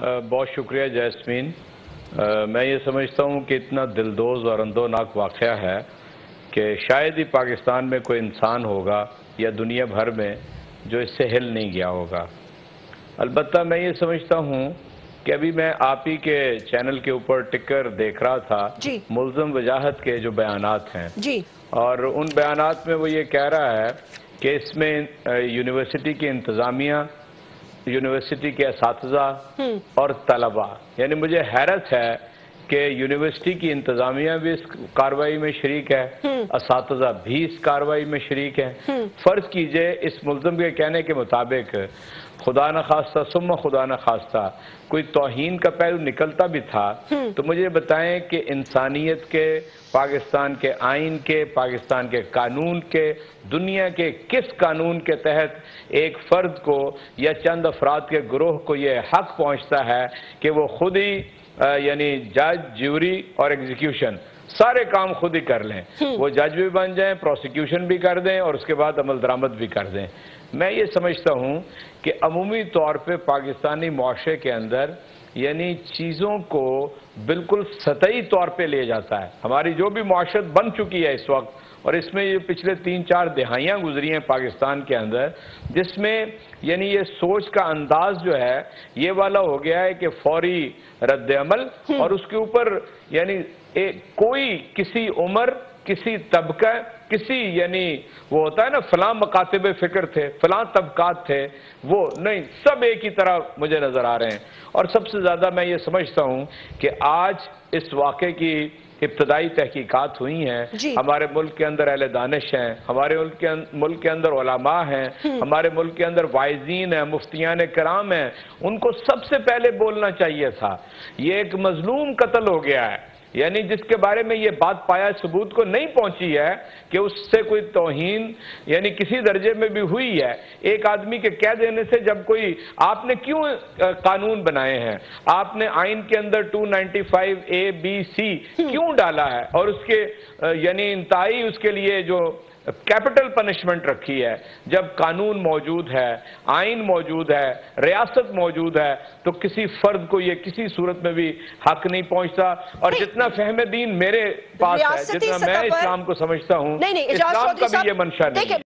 بہت شکریہ جیسمین۔ میں یہ سمجھتا ہوں کہ اتنا دلدوز اور اندوناک واقعہ ہے کہ شاید ہی پاکستان میں کوئی انسان ہوگا یا دنیا بھر میں جو اس سے ہل نہیں گیا ہوگا۔ البتہ میں یہ سمجھتا ہوں کہ ابھی میں آپ ہی کے چینل کے اوپر ٹکر دیکھ رہا تھا۔ جی۔ ملزم وجاہت کے جو بیانات ہیں۔ جی۔ اور ان بیانات میں وہ یہ کہہ رہا ہے کہ اس میں یونیورسٹی کی انتظامیہ یونیورسٹی کے اساتذہ اور طلبہ۔ یعنی مجھے حیرت ہے کہ یونیورسٹی کی انتظامیہ بھی اس کاروائی میں شریک ہے اساتذہ بھی اس کاروائی میں شریک ہے فرض کیجیے اس ملزم کے کہنے کے مطابق خدا نہ خواستہ سم خدا نہ خواستہ کوئی توہین کا پہلو نکلتا بھی تھا تو مجھے بتائیں کہ انسانیت کے پاکستان کے آئین کے پاکستان کے قانون کے دنیا کے کس قانون کے تحت ایک فرد کو یا چند افراد کے گروہ کو یہ حق پہنچتا ہے کہ وہ خود ہی یعنی جج جیوری اور ایگزیکیوشن سارے کام خود ہی کر لیں۔ وہ جج بھی بن جائیں پروسیکیوشن بھی کر دیں اور اس کے بعد عمل درامت بھی کر دیں۔ میں یہ سمجھتا ہوں کہ عمومی طور پہ پاکستانی معاشرے کے اندر یعنی چیزوں کو بالکل سطحی طور پہ لے جاتا ہے۔ ہماری جو بھی معاشرت بن چکی ہے اس وقت اور اس میں یہ پچھلے تین چار دہائیاں گزری ہیں پاکستان کے اندر جس میں یعنی یہ سوچ کا انداز جو ہے یہ والا ہو گیا ہے کہ فوری رد عمل اور اس کے اوپر یعنی کوئی کسی عمر کسی طبقہ کسی یعنی وہ ہوتا ہے نا فلاں مکاتب فکر تھے فلاں طبقات تھے وہ نہیں سب ایک ہی طرح مجھے نظر آ رہے ہیں۔ اور سب سے زیادہ میں یہ سمجھتا ہوں کہ آج اس واقعے کی ابتدائی تحقیقات ہوئی ہیں۔ جی۔ ہمارے ملک کے اندر اہل دانش ہیں ہمارے ملک کے اندر علماء ہیں ہمارے ملک کے اندر وائزین ہیں مفتیان کرام ہیں۔ ان کو سب سے پہلے بولنا چاہیے تھا۔ یہ ایک مظلوم قتل ہو گیا ہے۔ یعنی جس کے بارے میں یہ بات پایا ثبوت کو نہیں پہنچی ہے کہ اس سے کوئی توہین یعنی کسی درجے میں بھی ہوئی ہے۔ ایک آدمی کے کہہ دینے سے جب کوئی آپ نے کیوں قانون بنائے ہیں؟ آپ نے آئین کے اندر two ninety five A B C کیوں ڈالا ہے؟ اور اس کے یعنی انتہائی اس کے لیے جو کیپٹل پنشمنٹ رکھی ہے۔ جب قانون موجود ہے آئین موجود ہے ریاست موجود ہے تو کسی فرد کو یہ کسی صورت میں بھی حق نہیں پہنچتا۔ اور جتنا فہم دین میرے پاس ہے جتنا میں اسلام کو سمجھتا ہوں اسلام کا بھی یہ منشا نہیں